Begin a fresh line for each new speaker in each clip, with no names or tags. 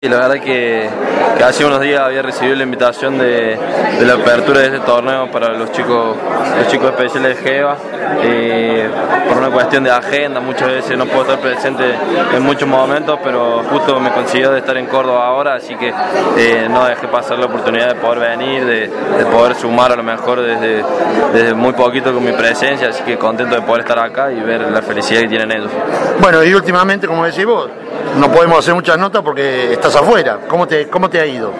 Y la verdad que, que, hace unos días había recibido la invitación de, la apertura de este torneo para los chicos, los chicos especiales de GEVA. Eh, por una cuestión de agenda, muchas veces no puedo estar presente en muchos momentos, pero justo me consiguió de estar en Córdoba ahora, así que eh, no dejé pasar la oportunidad de poder venir, de, de, poder sumar a lo mejor desde, desde muy poquito con mi presencia, así que contento de poder estar acá y ver la felicidad que tienen ellos.
Bueno, y últimamente, como decís vos, no podemos hacer muchas notas porque estás afuera. ¿Cómo te, cómo te ha ido?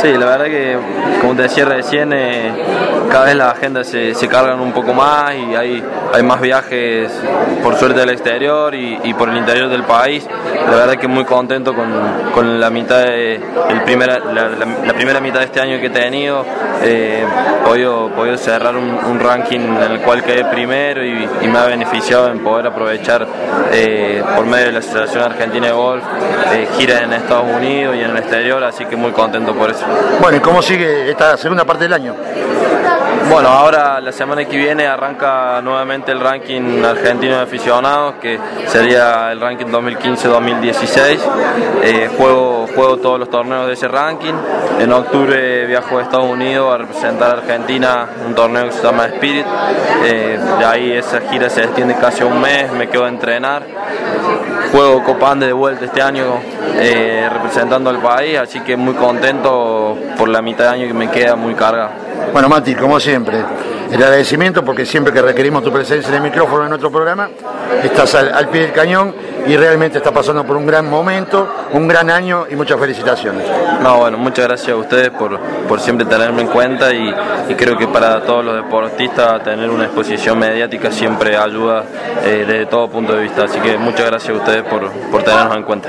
Sí, la verdad que, como te decía recién, eh, cada vez las agendas se, se, cargan un poco más y hay, hay más viajes, por suerte, del exterior y, por el interior del país. La verdad que muy contento con, con la mitad el primera, la, primera mitad de este año que he tenido. Eh, podido, podido cerrar un, ranking en el cual quedé primero y, y me ha beneficiado en poder aprovechar eh, por medio de la Asociación Argentina de Golf eh, giras en Estados Unidos y en el exterior, así que muy contento por eso.
Bueno, ¿y cómo sigue esta segunda parte del año?
Bueno, ahora la semana que viene arranca nuevamente el ranking argentino de aficionados, que sería el ranking 2015-2016. Eh, juego, juego todos los torneos de ese ranking. En octubre viajo a Estados Unidos a representar a Argentina un torneo que se llama Spirit. Eh, de ahí esa gira se extiende casi un mes, me quedo a entrenar. Juego Copan de vuelta este año eh, representando al país, así que muy contento por la mitad de año que me queda muy carga.
Bueno, Mati, como siempre, el agradecimiento porque siempre que requerimos tu presencia en el micrófono en nuestro programa, estás al, pie del cañón y realmente está pasando por un gran momento, un gran año y muchas felicitaciones.
No, bueno, muchas gracias a ustedes por, por siempre tenerme en cuenta y, y creo que para todos los deportistas tener una exposición mediática siempre ayuda eh, desde todo punto de vista. Así que muchas gracias a ustedes por, por tenernos en cuenta.